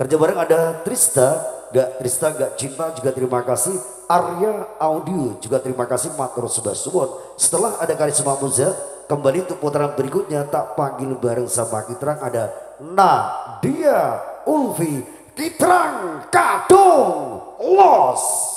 Kerja bareng ada Trista, gak Trista gak cinta juga terima kasih. Arya Audio juga terima kasih Matur sudah suwon. Setelah ada Karisma Muza, kembali untuk putaran berikutnya tak panggil bareng sama Kitrang ada Nadia Ulfi Kitrang Kadung Los.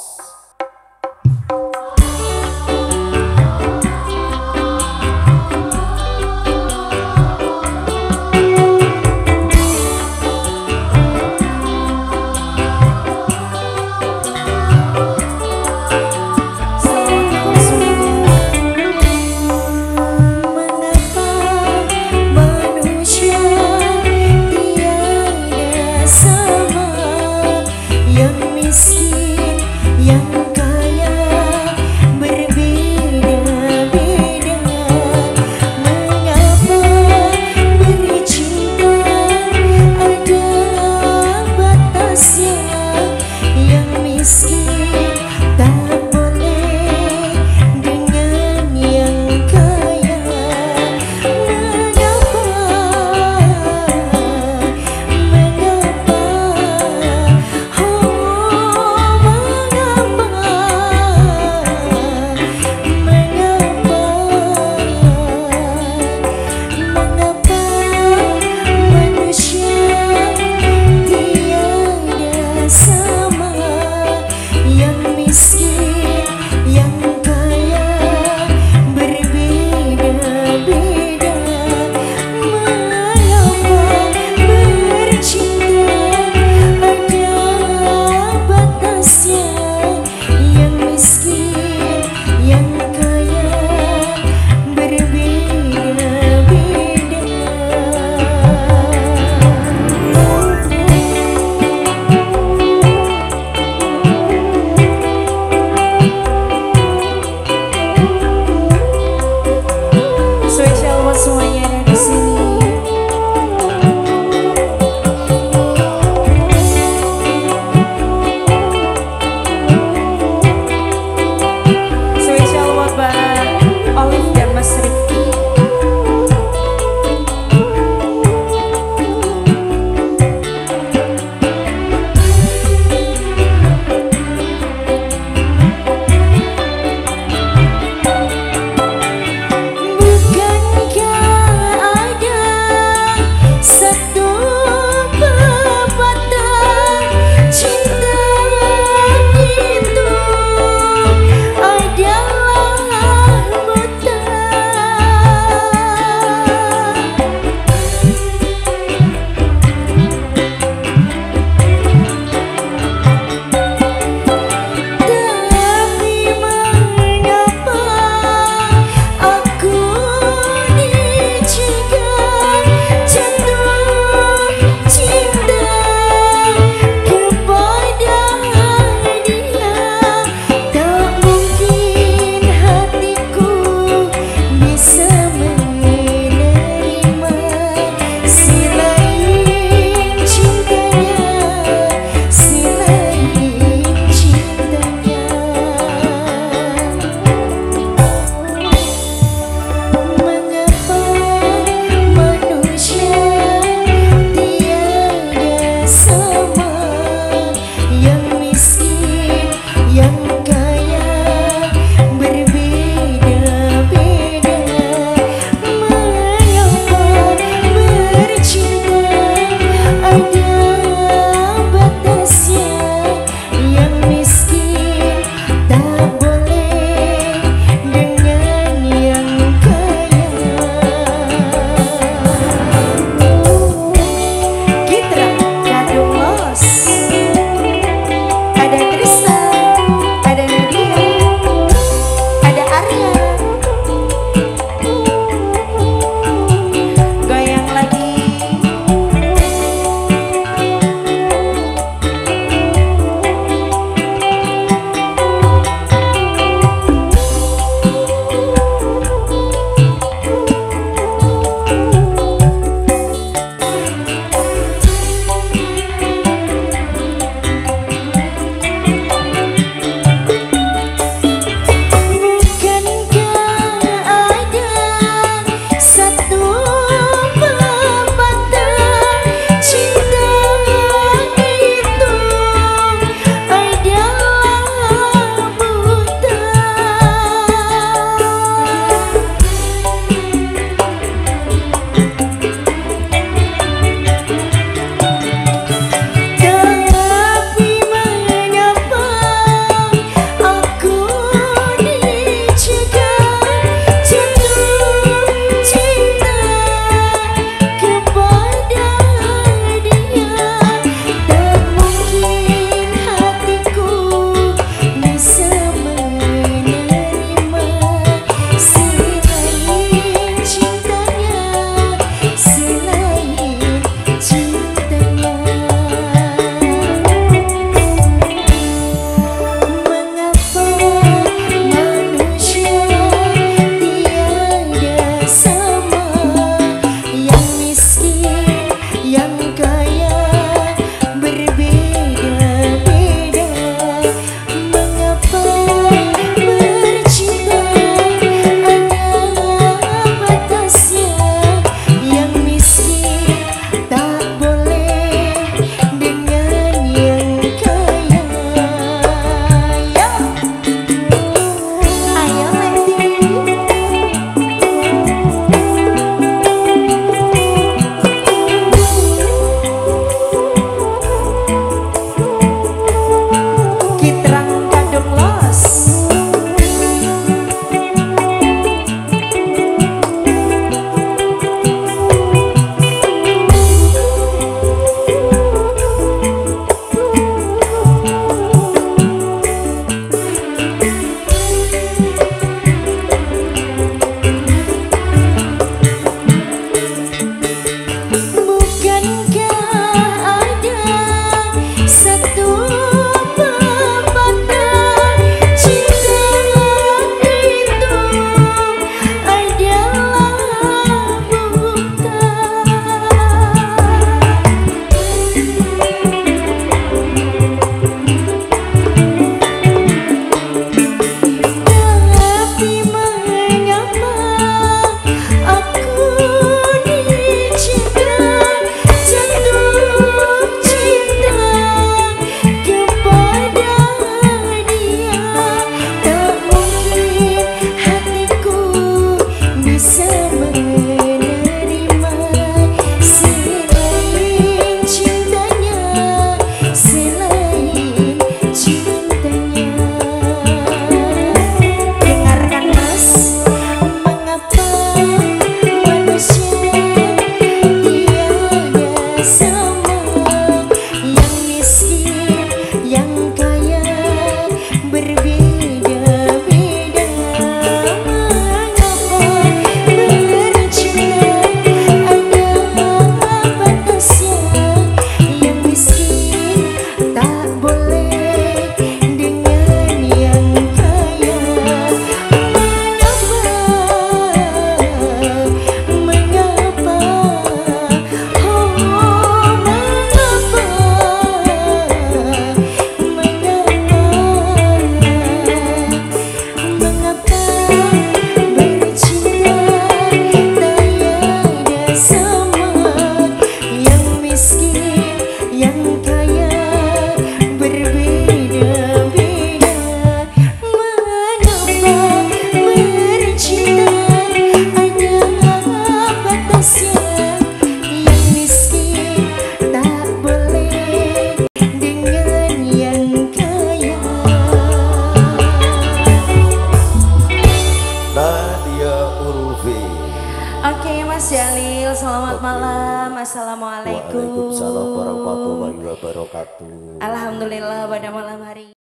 Wabarakatuh. Alhamdulillah pada malam hari